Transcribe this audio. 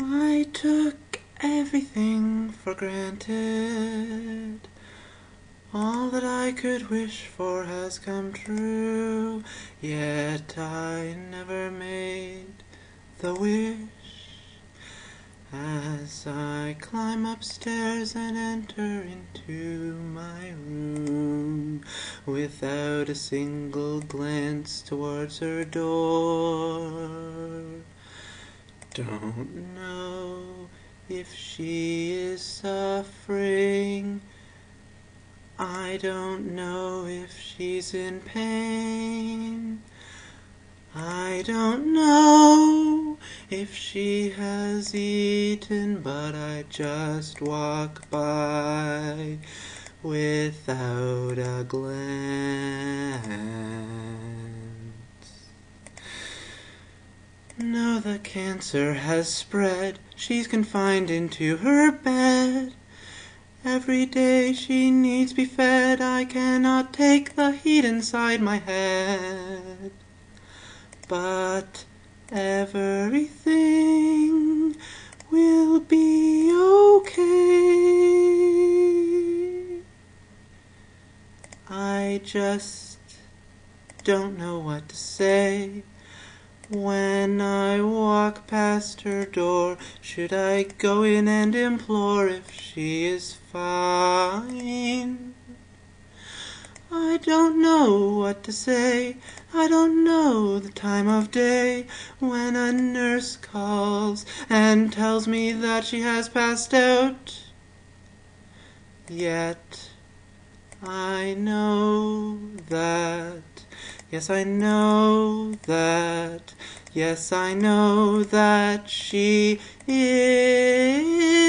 I took everything for granted. All that I could wish for has come true, yet I never made the wish. As I climb upstairs and enter into my room, without a single glance towards her door. Don't know if she is suffering. I don't know if she's in pain. I don't know if she has eaten, but I just walk by without a glance. Now the cancer has spread, she's confined into her bed. Every day she needs be fed, I cannot take the heat inside my head. But everything will be okay. I just don't know what to say. When I walk past her door, should I go in and implore if she is fine? I don't know what to say. I don't know the time of day when a nurse calls and tells me that she has passed out. Yet I know that, yes, I know that, yes, I know that she is.